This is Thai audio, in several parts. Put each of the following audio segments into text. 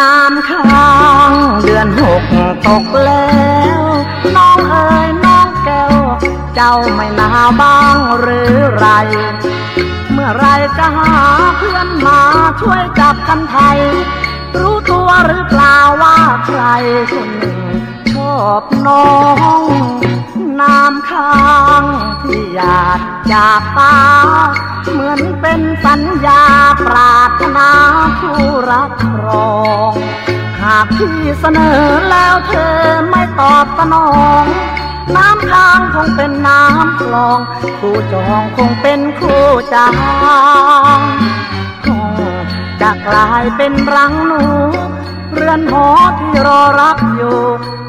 น้ำข้างเดือนหกตกแล้ว น้องเอ๋ยน้องแก้ว เจ้าไม่หนาบ้างหรือไร เมื่อไรจะหาเพื่อนมาช่วยจับกันไทย รู้ตัวหรือเปล่าว่าใครคนหนึ่งชอบน้องน้ำข้างที่หยาดจากตา เหมือนเป็นสัญญาปรารถนาผู้รับรอง หากพี่เสนอแล้วเธอไม่ตอบสนอง น้ำค้างคงเป็นน้ำคลอง คู่จองคงเป็นคู่จางคงจะกลายเป็นรังหนู เรือนหอที่รอรับอยู่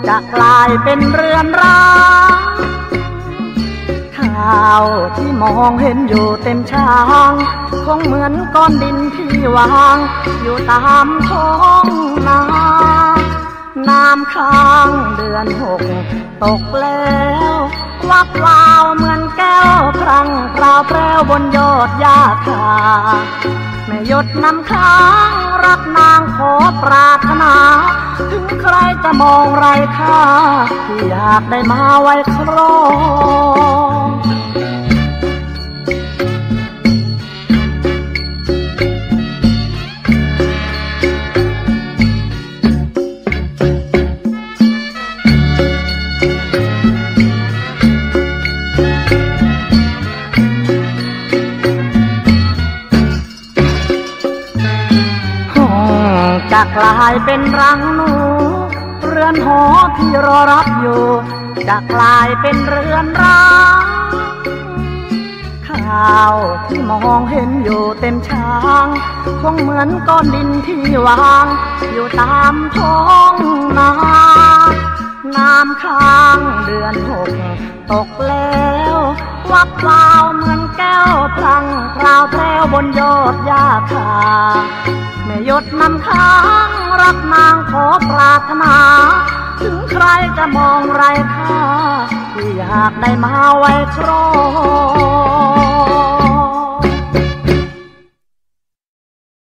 จะกลายเป็นเรือนร้างาวที่มองเห็นอยู่เต็มช้าง คงเหมือนก้อนดินที่วาง อยู่ตามท้องนาน้ำค้างเดือนหกตกแล้ววับวาวเหมือนแก้วครั้งพราวแปรวบนยอดยาคาแม่หยดน้ำค้างรักนางขอปรารถนา ถึงใครจะมองไรค่าที่อยากได้มาไว้ครอง กลายเป็นรังหนู เรือนหอที่รอรับอยู่ จะกลายเป็นเรือนร้างข่าวที่มองเห็นอยู่เต็มช้างคงเหมือนก้อนดินที่วาง อยู่ตามท้องนาน้ำค้างเดือนหกตกแล้ววับวาวเหมือนแก้วพลังพราวแพรวบนยอดยาคา แม่หยดน้ำค้างรักนางขอปรารถนา ถึงใครจะมองไรค่าที่อยากได้มาไว้ครอง